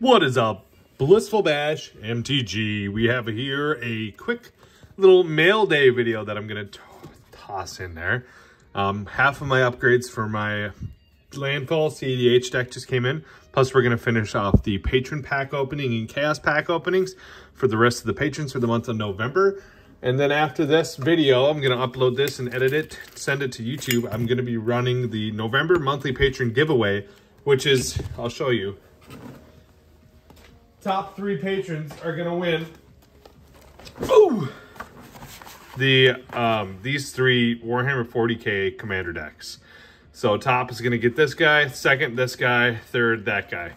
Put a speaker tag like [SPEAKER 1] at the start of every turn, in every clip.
[SPEAKER 1] What is up? Blissful Bash MTG. We have here a quick little mail day video that I'm going to toss in there. Um, half of my upgrades for my Landfall CEDH deck just came in. Plus, we're going to finish off the patron pack opening and chaos pack openings for the rest of the patrons for the month of November. And then after this video, I'm going to upload this and edit it, send it to YouTube. I'm going to be running the November monthly patron giveaway, which is, I'll show you. Top three patrons are to win. Ooh! The, um, these three Warhammer 40k commander decks. So top is to get this guy, second this guy, third that guy.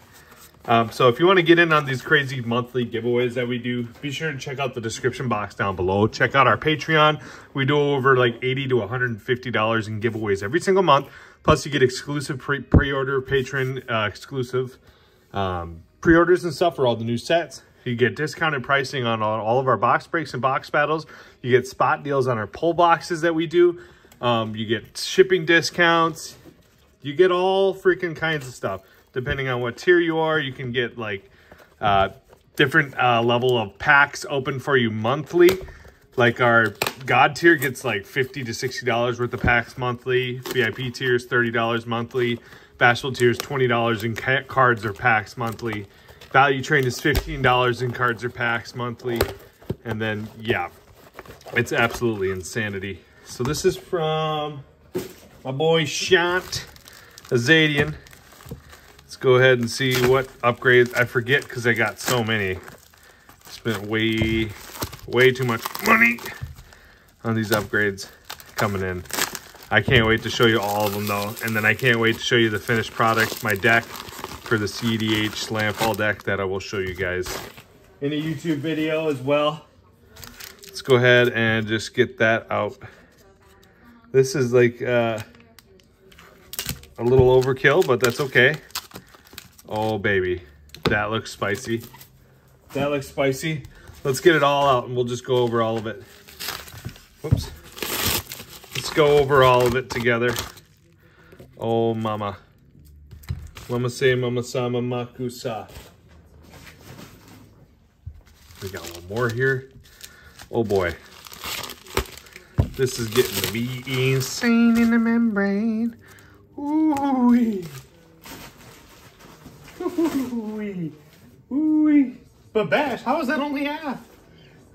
[SPEAKER 1] Um, so if you want to get in on these crazy monthly giveaways that we do, be sure to check out the description box down below. Check out our Patreon. We do over like 80 to $150 in giveaways every single month. Plus you get exclusive pre-order patron uh, exclusive um, pre-orders and stuff for all the new sets. You get discounted pricing on all of our box breaks and box battles. You get spot deals on our pull boxes that we do. Um, you get shipping discounts. You get all freaking kinds of stuff depending on what tier you are. You can get like uh, different uh, level of packs open for you monthly. Like our God tier gets like 50 to $60 worth of packs monthly. VIP tier is $30 monthly. Bashful tier is $20 in cards or packs monthly. Value train is $15 in cards or packs monthly. And then, yeah, it's absolutely insanity. So this is from my boy Shant Azadian Let's go ahead and see what upgrades. I forget because I got so many. Spent way, way too much money on these upgrades coming in. I can't wait to show you all of them though. And then I can't wait to show you the finished product, my deck for the CEDH Landfall deck that I will show you guys in a YouTube video as well. Let's go ahead and just get that out. This is like uh, a little overkill, but that's okay. Oh, baby. That looks spicy. That looks spicy. Let's get it all out and we'll just go over all of it. Whoops. Go over all of it together. Oh, mama. Mama say mama sama makusa. We got one more here. Oh boy. This is getting to be insane in the membrane. Ooh. -wee. Ooh-wee. Ooh-wee. but Bash, how is that only half?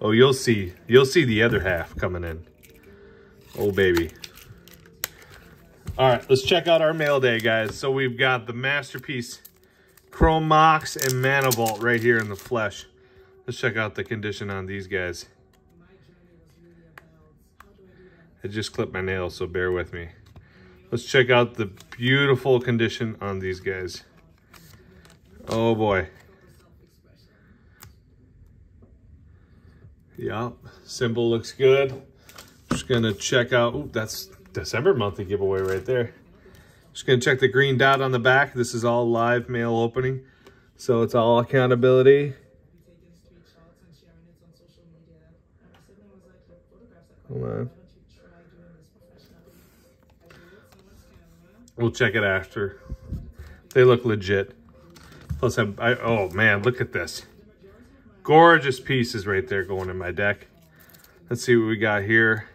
[SPEAKER 1] Oh, you'll see. You'll see the other half coming in. Oh, baby. All right, let's check out our mail day, guys. So we've got the Masterpiece Chrome Mox and Mana Vault right here in the flesh. Let's check out the condition on these guys. I just clipped my nail, so bear with me. Let's check out the beautiful condition on these guys. Oh boy. Yep, symbol looks good. Just gonna check out, ooh, that's December monthly giveaway right there. Just gonna check the green dot on the back. This is all live mail opening. So it's all accountability. Hold on. We'll check it after. They look legit. Plus, I, I, oh man, look at this. Gorgeous pieces right there going in my deck. Let's see what we got here.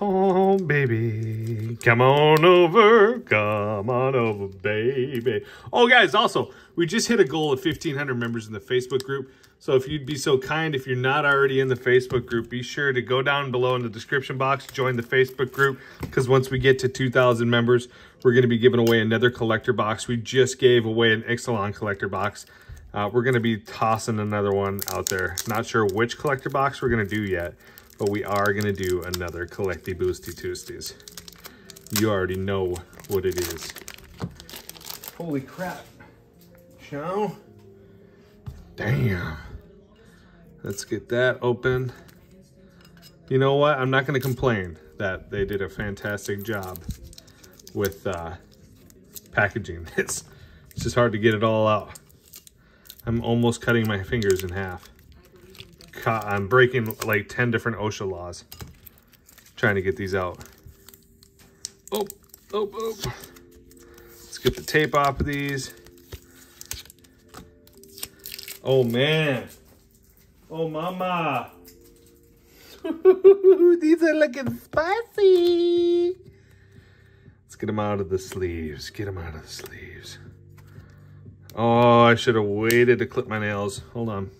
[SPEAKER 1] Oh, baby, come on over, come on over, baby. Oh, guys, also, we just hit a goal of 1,500 members in the Facebook group. So if you'd be so kind, if you're not already in the Facebook group, be sure to go down below in the description box, join the Facebook group, because once we get to 2,000 members, we're going to be giving away another collector box. We just gave away an Ixalan collector box. Uh, we're going to be tossing another one out there. Not sure which collector box we're going to do yet but we are going to do another Collecty Boosty Tuesdays. You already know what it is. Holy crap. Show. Damn. Let's get that open. You know what? I'm not going to complain that they did a fantastic job with uh, packaging this. It's just hard to get it all out. I'm almost cutting my fingers in half. I'm breaking like 10 different OSHA laws trying to get these out. Oh, oh, oh. Let's get the tape off of these. Oh, man. Oh, mama. These are looking spicy. Let's get them out of the sleeves. Get them out of the sleeves. Oh, I should have waited to clip my nails. Hold on.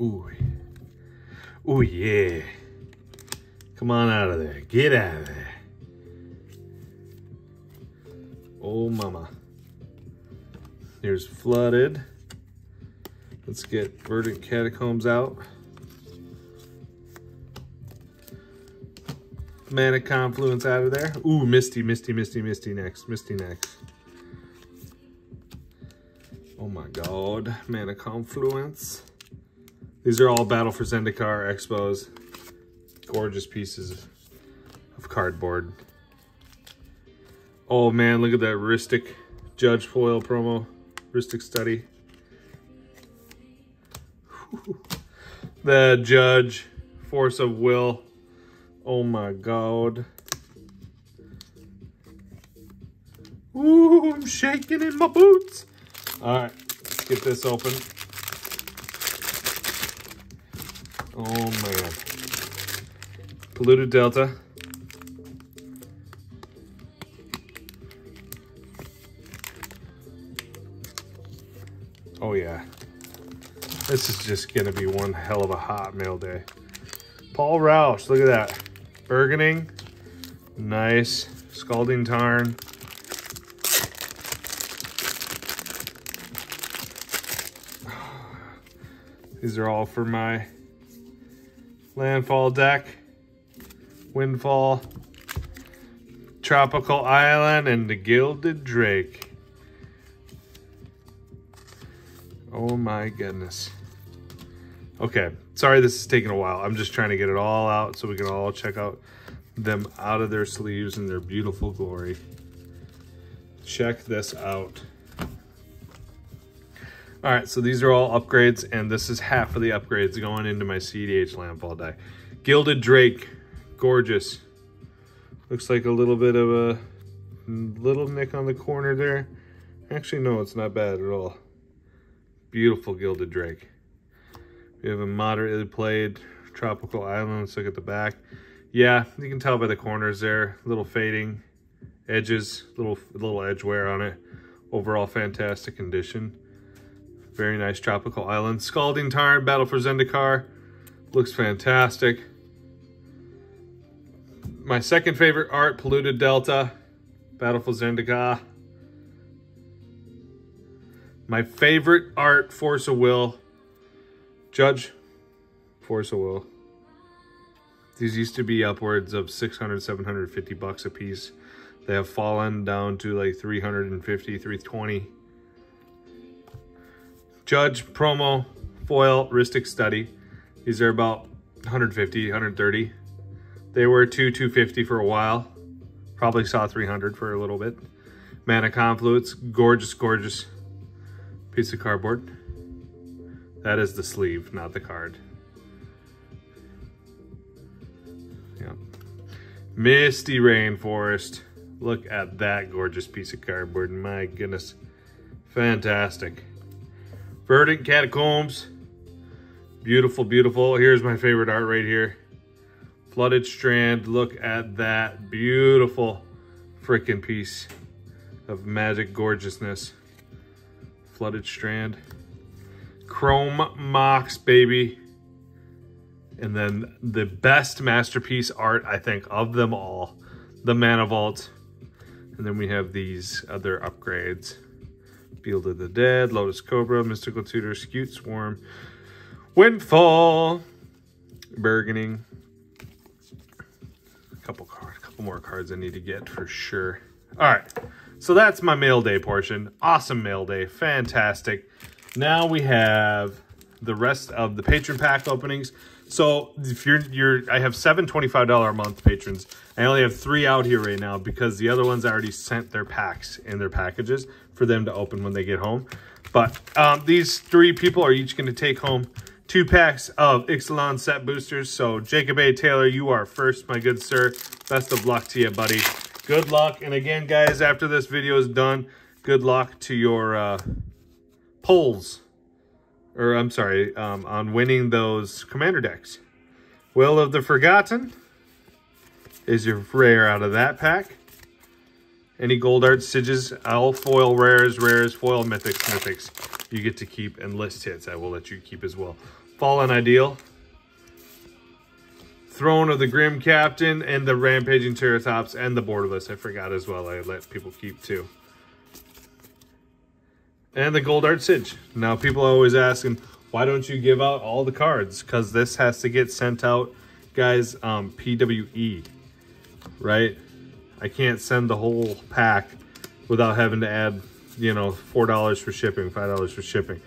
[SPEAKER 1] Ooh. Ooh, yeah. Come on out of there. Get out of there. Oh, mama. Here's flooded. Let's get verdant catacombs out. Mana confluence out of there. Ooh, Misty, Misty, Misty, Misty next. Misty next. Oh my god. Mana confluence. These are all Battle for Zendikar expos. Gorgeous pieces of cardboard. Oh man, look at that Rhystic Judge foil promo. Rhystic Study. the Judge, Force of Will. Oh my god. Ooh, I'm shaking in my boots. All right, let's get this open. Oh man. Polluted Delta. Oh yeah. This is just gonna be one hell of a hot mail day. Paul Rausch, look at that. Burgeoning. Nice. Scalding Tarn. These are all for my landfall deck, windfall, tropical island, and the gilded drake. Oh my goodness. Okay, sorry this is taking a while. I'm just trying to get it all out so we can all check out them out of their sleeves in their beautiful glory. Check this out. All right, so these are all upgrades, and this is half of the upgrades going into my CEDH Landfall die. Gilded Drake, gorgeous. Looks like a little bit of a little nick on the corner there. Actually, no, it's not bad at all. Beautiful Gilded Drake. We have a moderately played tropical island. Let's look at the back. Yeah, you can tell by the corners there, little fading edges, little little edge wear on it. Overall, fantastic condition. Very nice tropical island. Scalding Tarn, Battle for Zendikar. Looks fantastic. My second favorite art, Polluted Delta, Battle for Zendikar. My favorite art, Force of Will, Judge, Force of Will. These used to be upwards of 600, 750 bucks a piece. They have fallen down to like 350, 320. Judge, promo, foil, Rhystic Study. These are about 150, 130. They were two 250 for a while. Probably saw 300 for a little bit. Mana Confluence, gorgeous, gorgeous piece of cardboard. That is the sleeve, not the card. Yep. Misty Rainforest. Look at that gorgeous piece of cardboard. My goodness. Fantastic. Verdant Catacombs. Beautiful, beautiful. Here's my favorite art right here. Flooded Strand. Look at that beautiful freaking piece of magic gorgeousness. Flooded Strand. Chrome Mox, baby. And then the best masterpiece art, I think, of them all. The Mana Vault. And then we have these other upgrades. Field of the Dead, Lotus Cobra, Mystical Tutor, Scute Swarm, Windfall, Bargaining. A couple cards, a couple more cards I need to get for sure. All right, so that's my mail day portion. Awesome mail day, fantastic. Now we have the rest of the patron pack openings. So if you're you're I have seven $25 a month patrons. I only have three out here right now because the other ones already sent their packs and their packages for them to open when they get home. But um, these three people are each going to take home two packs of Ixalan set boosters. So Jacob A. Taylor, you are first, my good sir. Best of luck to you, buddy. Good luck. And again, guys, after this video is done, good luck to your uh, polls. Or, I'm sorry, um, on winning those commander decks. Will of the Forgotten is your rare out of that pack. Any gold art Siges, all foil rares, rares, foil mythics, mythics. You get to keep and list hits. I will let you keep as well. Fallen Ideal. Throne of the Grim Captain and the Rampaging Ceratops and the Borderless. I forgot as well. I let people keep too. And the Gold Art Sige. Now people are always asking, why don't you give out all the cards? Because this has to get sent out, guys, um, PWE, right? I can't send the whole pack without having to add, you know, $4 for shipping, $5 for shipping.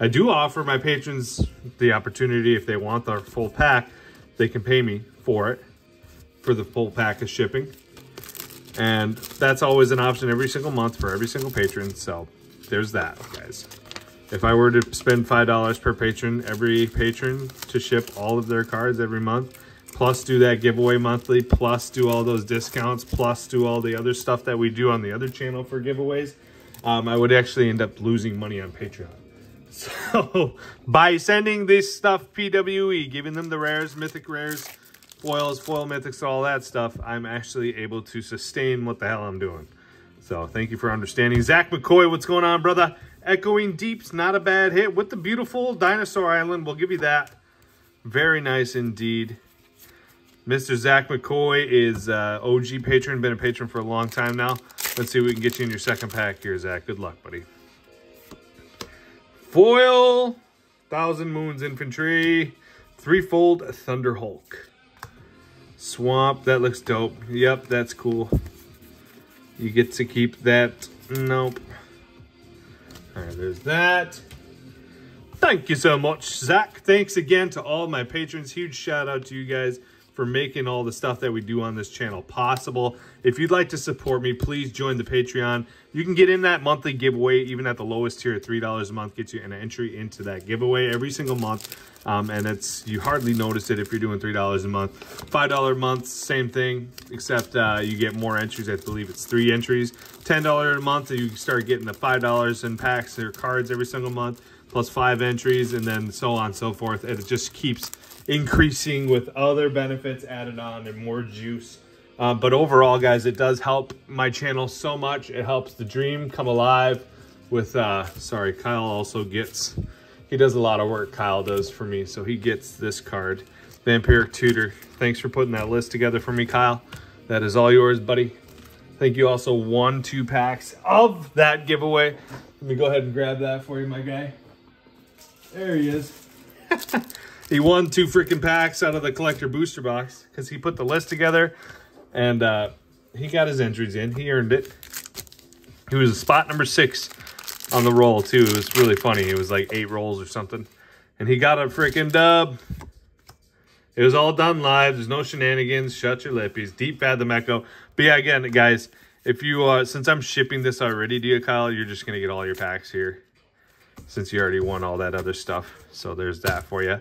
[SPEAKER 1] I do offer my patrons the opportunity, if they want the full pack, they can pay me for it, for the full pack of shipping. And that's always an option every single month for every single patron. So there's that, guys. If I were to spend $5 per patron, every patron to ship all of their cards every month, plus do that giveaway monthly, plus do all those discounts, plus do all the other stuff that we do on the other channel for giveaways, um, I would actually end up losing money on Patreon. So by sending this stuff PWE, giving them the rares, mythic rares, foils, foil mythics, all that stuff, I'm actually able to sustain what the hell I'm doing. So thank you for understanding. Zach McCoy, what's going on, brother? Echoing Deeps, not a bad hit with the beautiful Dinosaur Island. We'll give you that. Very nice indeed. Mr. Zach McCoy is uh, OG patron, been a patron for a long time now. Let's see if we can get you in your second pack here, Zach. Good luck, buddy. Foil, Thousand Moons Infantry, Threefold Thunder Hulk. Swamp, that looks dope. Yep, that's cool. You get to keep that. Nope. There's that. Thank you so much, Zach. Thanks again to all my patrons. Huge shout out to you guys for making all the stuff that we do on this channel possible. If you'd like to support me, please join the Patreon. You can get in that monthly giveaway, even at the lowest tier, $3 a month gets you an entry into that giveaway every single month. Um, and it's you hardly notice it if you're doing $3 a month. $5 a month, same thing, except uh, you get more entries. I believe it's three entries. $10 a month, you start getting the $5 in packs or cards every single month, plus five entries, and then so on and so forth. And it just keeps increasing with other benefits added on and more juice. Um, but overall, guys, it does help my channel so much. It helps the dream come alive with, uh, sorry, Kyle also gets, he does a lot of work, Kyle does for me. So he gets this card, Vampiric Tutor. Thanks for putting that list together for me, Kyle. That is all yours, buddy. Thank you also won two packs of that giveaway. Let me go ahead and grab that for you, my guy. There he is. he won two freaking packs out of the collector booster box because he put the list together and uh, he got his entries in. He earned it. He was spot number six on the roll too. It was really funny. It was like eight rolls or something. And he got a freaking dub. It was all done live. There's no shenanigans. Shut your lippies. Deep Fathom Echo. But yeah, again, guys, if you, uh, since I'm shipping this already to you, Kyle, you're just going to get all your packs here since you already won all that other stuff. So there's that for you.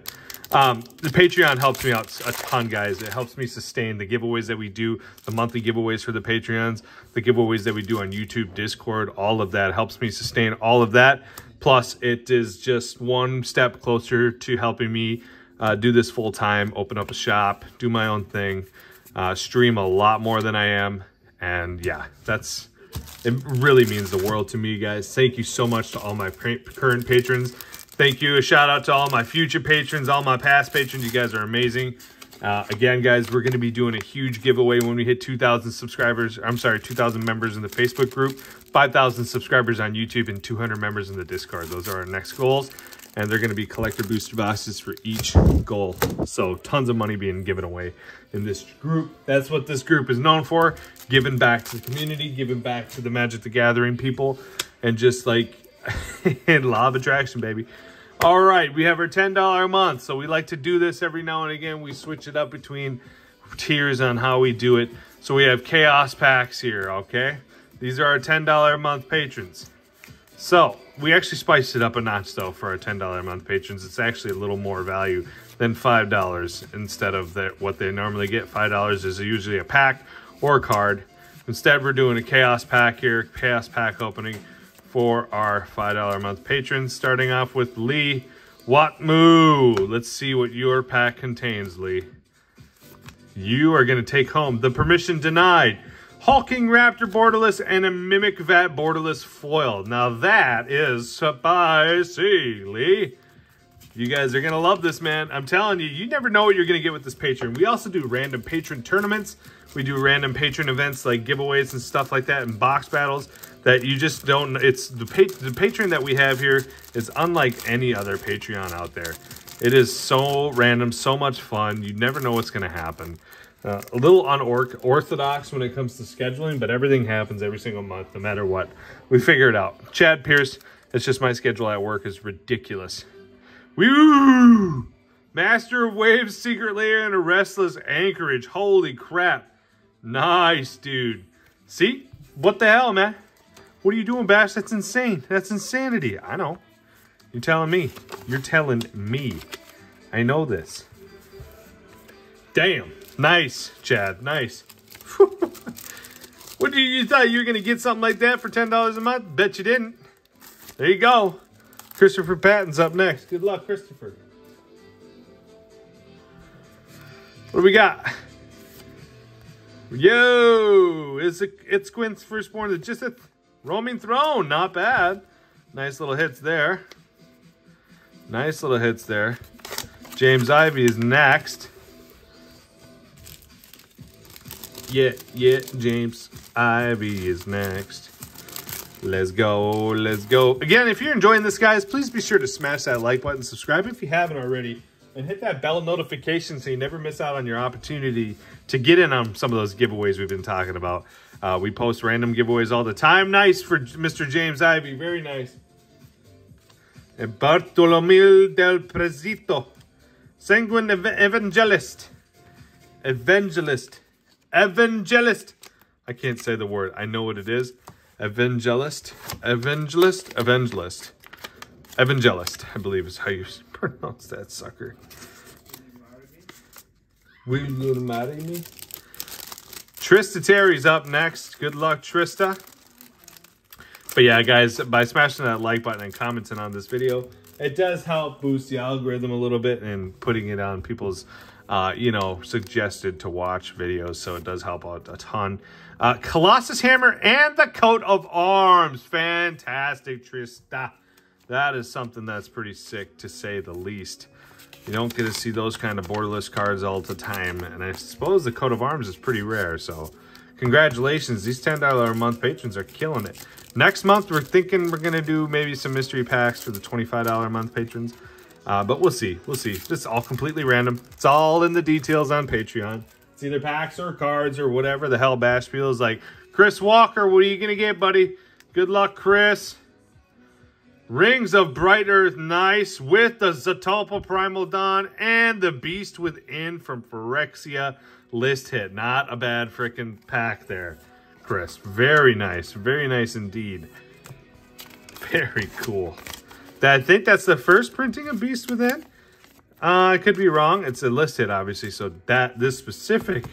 [SPEAKER 1] Um, the Patreon helps me out a ton, guys. It helps me sustain the giveaways that we do, the monthly giveaways for the Patreons, the giveaways that we do on YouTube, Discord, all of that helps me sustain all of that. Plus, it is just one step closer to helping me uh, do this full time, open up a shop, do my own thing, uh, stream a lot more than I am. And yeah, that's it really means the world to me, guys. Thank you so much to all my current patrons. Thank you. A shout out to all my future patrons, all my past patrons. You guys are amazing. Uh, again, guys, we're going to be doing a huge giveaway when we hit 2,000 subscribers. I'm sorry, 2,000 members in the Facebook group, 5,000 subscribers on YouTube, and 200 members in the Discord. Those are our next goals and they're going to be collector booster boxes for each goal. So tons of money being given away in this group. That's what this group is known for, giving back to the community, giving back to the Magic the Gathering people, and just like law of attraction, baby. All right, we have our $10 a month. So we like to do this every now and again. We switch it up between tiers on how we do it. So we have chaos packs here, okay? These are our $10 a month patrons. So we actually spiced it up a notch though for our $10 a month patrons. It's actually a little more value than $5 instead of the, what they normally get. $5 is usually a pack or a card. Instead, we're doing a chaos pack here, chaos pack opening for our $5 a month patrons, starting off with Lee Watmu. Let's see what your pack contains, Lee. You are going to take home the permission denied Hulking Raptor Borderless and a Mimic Vat Borderless foil. Now that is spicy, Lee. You guys are going to love this, man. I'm telling you, you never know what you're going to get with this patron. We also do random patron tournaments. We do random patron events like giveaways and stuff like that and box battles that you just don't, it's the, pa the patron that we have here is unlike any other Patreon out there. It is so random, so much fun. You never know what's going to happen. Uh, a little unorthodox when it comes to scheduling, but everything happens every single month, no matter what. We figure it out. Chad Pierce, it's just my schedule at work is ridiculous. Woo! Master of Waves, Secret Lair, and a Restless Anchorage. Holy crap. Nice, dude. See? What the hell, man? What are you doing, Bash? That's insane. That's insanity. I know. You're telling me. You're telling me. I know this. Damn. Nice, Chad. Nice. what do you, you thought you were going to get something like that for $10 a month? Bet you didn't. There you go. Christopher Patton's up next. Good luck, Christopher. What do we got? Yo, it's a, it's Quinn's firstborn. It's just a roaming throne. Not bad. Nice little hits there. Nice little hits there. James Ivy is next. Yeah, yeah, James Ivy is next. Let's go, let's go. Again, if you're enjoying this, guys, please be sure to smash that like button, subscribe if you haven't already, and hit that bell notification so you never miss out on your opportunity to get in on some of those giveaways we've been talking about. Uh, we post random giveaways all the time. Nice for Mr. James Ivy. Very nice. And Bartolomé del Presidio. Sanguine ev Evangelist. Evangelist. Evangelist. I can't say the word. I know what it is. Evangelist, Evangelist, Evangelist, Evangelist, I believe is how you pronounce that sucker. Will you marry me? Trista Terry's up next. Good luck, Trista. But yeah, guys, by smashing that like button and commenting on this video, it does help boost the algorithm a little bit and putting it on people's uh, you know, suggested to watch videos, so it does help out a ton. Uh, Colossus Hammer and the Coat of Arms. Fantastic, Trista. That is something that's pretty sick, to say the least. You don't get to see those kind of borderless cards all the time, and I suppose the Coat of Arms is pretty rare, so congratulations. These $10 a month patrons are killing it. Next month, we're thinking we're going to do maybe some mystery packs for the $25 a month patrons. Uh, but we'll see. We'll see. It's all completely random. It's all in the details on Patreon. It's either packs or cards or whatever the hell Bash feels like. Chris Walker, what are you going to get, buddy? Good luck, Chris. Rings of Brighthearth, nice, with the Zetalpa Primal Dawn and the Beast Within from Phyrexia list hit. Not a bad freaking pack there, Chris. Very nice. Very nice indeed. Very cool. I think that's the first printing of Beast Within. Uh, I could be wrong. It's a list hit, obviously, so that this specific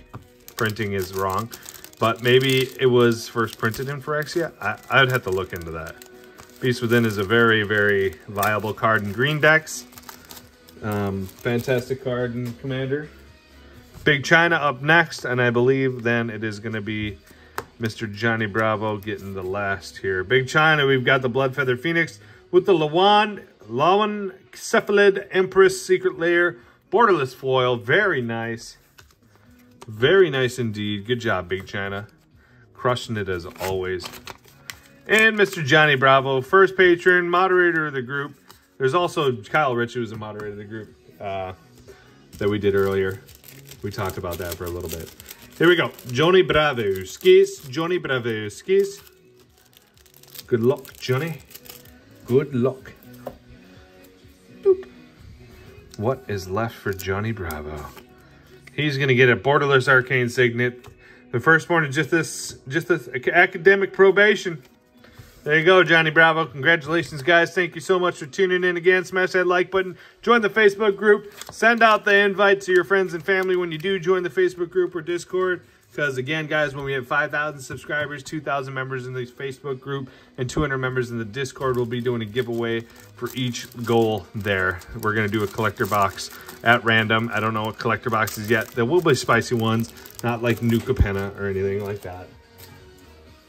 [SPEAKER 1] printing is wrong. But maybe it was first printed in Phyrexia. I, I would have to look into that. Beast Within is a very, very viable card in green decks. Um, fantastic card in Commander. Big China up next, and I believe then it is going to be Mr. Johnny Bravo getting the last here. Big China, we've got the Bloodfeather Phoenix, with the Llawan, Llawan Cephalid Empress Secret Lair borderless foil. Very nice. Very nice indeed. Good job, Big China. Crushing it as always. And Mr. Johnny Bravo, first patron, moderator of the group. There's also Kyle Rich, who's a moderator of the group uh, that we did earlier. We talked about that for a little bit. Here we go. Johnny Bravo. Skis. Johnny Bravo. Skis. Good luck, Johnny. Good luck. Boop. What is left for Johnny Bravo? He's going to get a Borderless Arcane Signet. The firstborn is just this, just this academic probation. There you go, Johnny Bravo. Congratulations, guys. Thank you so much for tuning in again. Smash that like button. Join the Facebook group. Send out the invite to your friends and family when you do join the Facebook group or Discord. Because again, guys, when we have 5,000 subscribers, 2,000 members in the Facebook group, and 200 members in the Discord, we'll be doing a giveaway for each goal there. We're going to do a collector box at random. I don't know what collector boxes yet. There will be spicy ones, not like Nuka Penna or anything like that.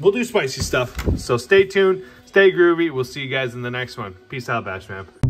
[SPEAKER 1] We'll do spicy stuff. So stay tuned, stay groovy. We'll see you guys in the next one. Peace out, Bash Fam.